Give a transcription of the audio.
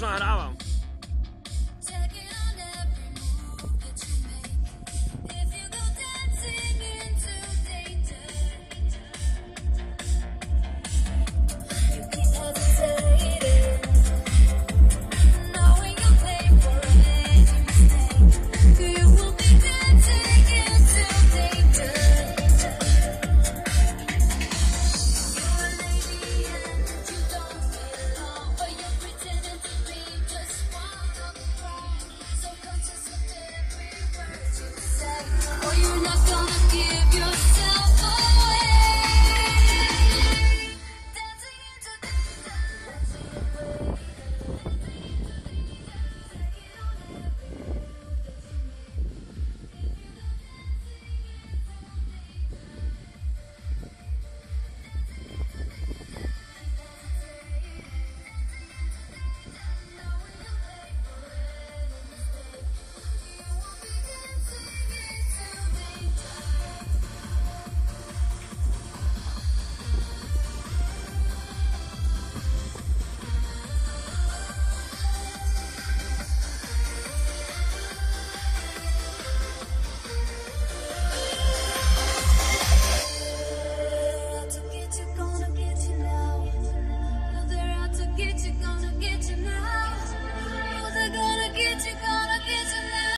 już nagrałam.